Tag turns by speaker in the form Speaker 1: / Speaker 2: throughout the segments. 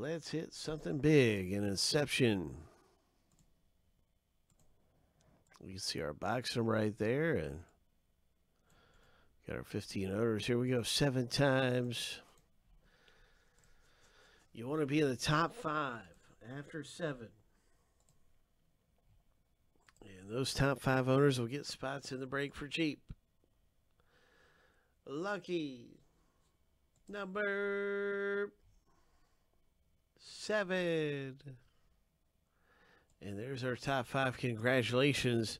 Speaker 1: Let's hit something big. An Inception. We can see our boxer right there. And got our 15 owners. Here we go. Seven times. You want to be in the top five after seven. And those top five owners will get spots in the break for cheap. Lucky number seven. And there's our top five. Congratulations.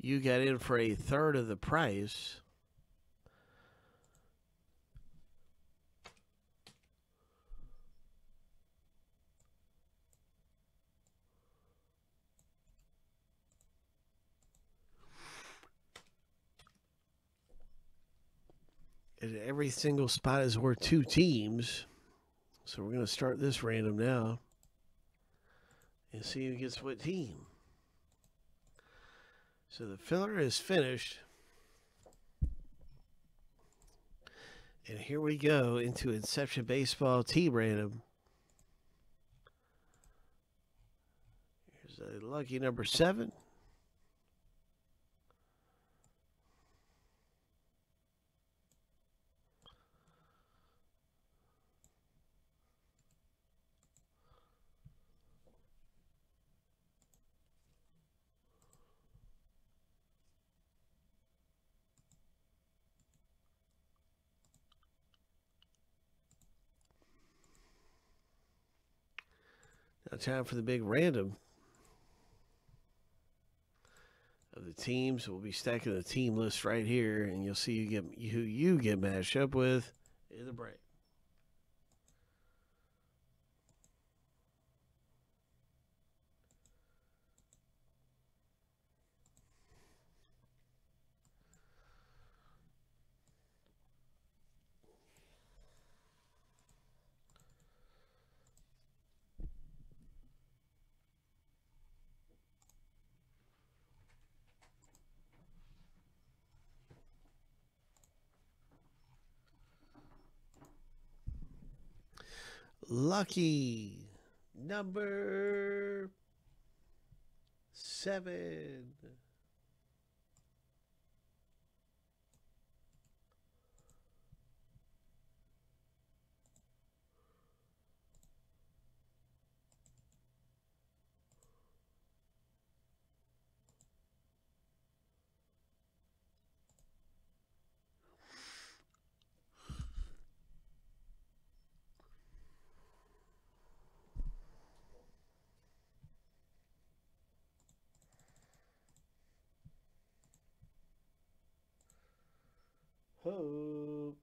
Speaker 1: You got in for a third of the price. And every single spot is worth two teams. So we're going to start this random now and see who gets what team. So the filler is finished. And here we go into Inception Baseball team random. Here's a lucky number seven. Time for the big random of the teams. We'll be stacking the team list right here, and you'll see you get who you get matched up with in the break. Lucky number seven. Hope.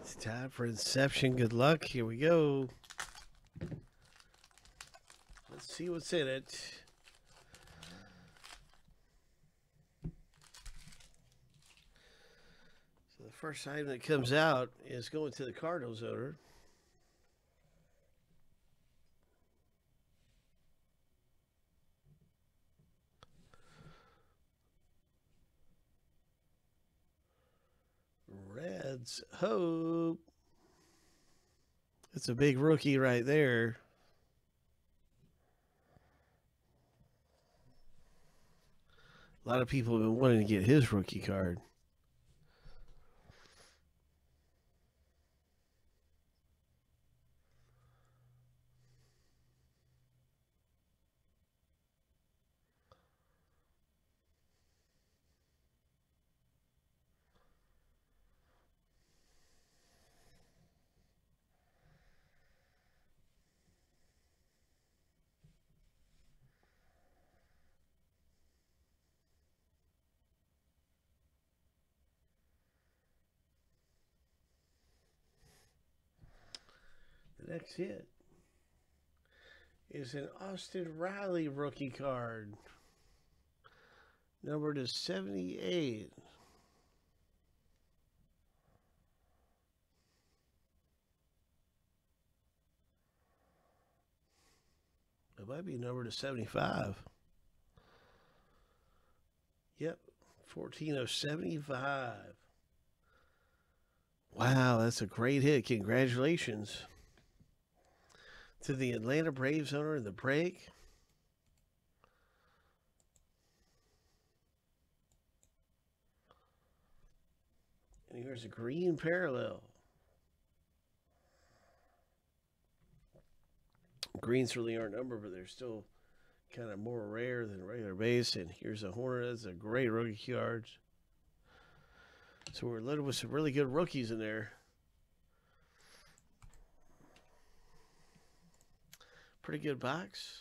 Speaker 1: It's time for Inception. Good luck. Here we go. Let's see what's in it. So the first item that comes out is going to the Cardinals owner. Reds hope. It's a big rookie right there. A lot of people have been wanting to get his rookie card. The next hit is an Austin Riley rookie card. Number to 78. It might be number to 75. Yep, 14075. Wow, that's a great hit. Congratulations to the Atlanta Braves owner in the break. And here's a green parallel. Greens really aren't number, but they're still kind of more rare than regular base. And here's a Hornet. That's a great rookie card. So we're loaded with some really good rookies in there. Pretty good box.